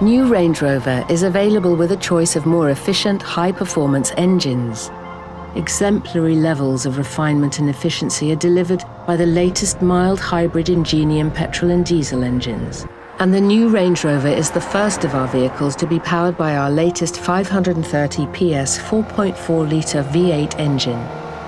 New Range Rover is available with a choice of more efficient, high-performance engines. Exemplary levels of refinement and efficiency are delivered by the latest mild hybrid Ingenium petrol and diesel engines. And the new Range Rover is the first of our vehicles to be powered by our latest 530 PS 4.4 litre V8 engine.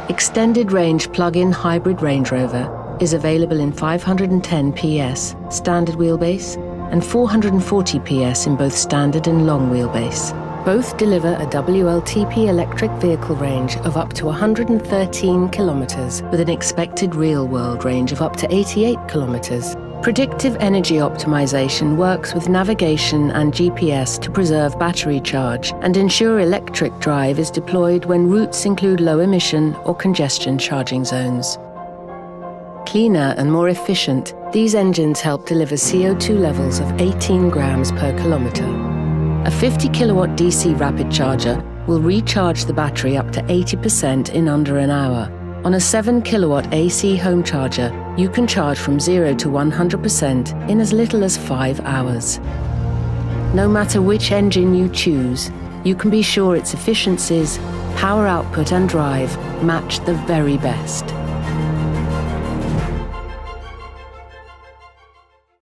Extended range plug-in hybrid Range Rover is available in 510 PS standard wheelbase and 440 PS in both standard and long wheelbase. Both deliver a WLTP electric vehicle range of up to 113 kilometres with an expected real-world range of up to 88 kilometres. Predictive energy optimization works with navigation and GPS to preserve battery charge and ensure electric drive is deployed when routes include low emission or congestion charging zones. Cleaner and more efficient, these engines help deliver CO2 levels of 18 grams per kilometre. A 50 kilowatt DC rapid charger will recharge the battery up to 80% in under an hour. On a 7 kilowatt AC home charger, you can charge from 0 to 100% in as little as 5 hours. No matter which engine you choose, you can be sure its efficiencies, power output and drive match the very best.